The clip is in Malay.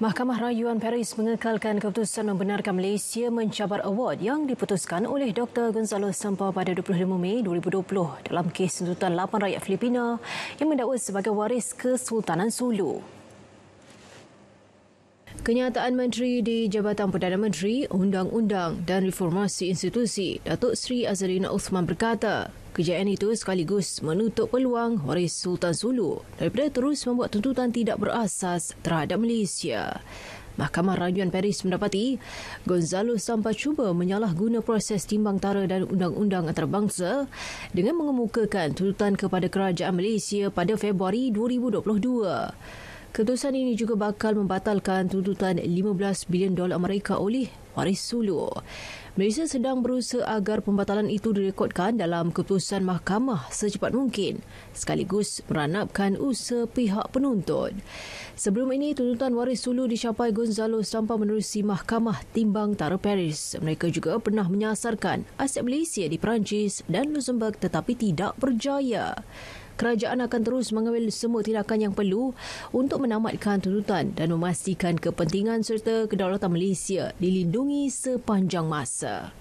Mahkamah Rayuan Paris mengekalkan keputusan membenarkan Malaysia mencabar award yang diputuskan oleh Dr. Gonzalo Sampa pada 25 Mei 2020 dalam kes tuntutan 8 rakyat Filipina yang mendakwa sebagai waris Kesultanan Sulu. Kenyataan Menteri di Jabatan Perdana Menteri, Undang-Undang dan Reformasi Institusi, Datuk Seri Azalina Uthman berkata, Kejayaan itu sekaligus menutup peluang waris Sultan Sulu daripada terus membuat tuntutan tidak berasas terhadap Malaysia. Mahkamah Rayuan Paris mendapati Gonzalo Sampa cuba menyalahguna proses timbang tara dan undang-undang antarabangsa dengan mengemukakan tuntutan kepada kerajaan Malaysia pada Februari 2022. Keputusan ini juga bakal membatalkan tuntutan 15 bilion dolar Amerika oleh waris Sulu. Malaysia sedang berusaha agar pembatalan itu direkodkan dalam keputusan mahkamah secepat mungkin sekaligus meranapkan usaha pihak penuntut. Sebelum ini, tuntutan waris Sulu dicapai Gonzalo tanpa menerusi mahkamah timbang tara Paris. Mereka juga pernah menyasarkan aset Malaysia di Perancis dan Luxembourg tetapi tidak berjaya kerajaan akan terus mengambil semua tindakan yang perlu untuk menamatkan tuntutan dan memastikan kepentingan serta kedaulatan Malaysia dilindungi sepanjang masa.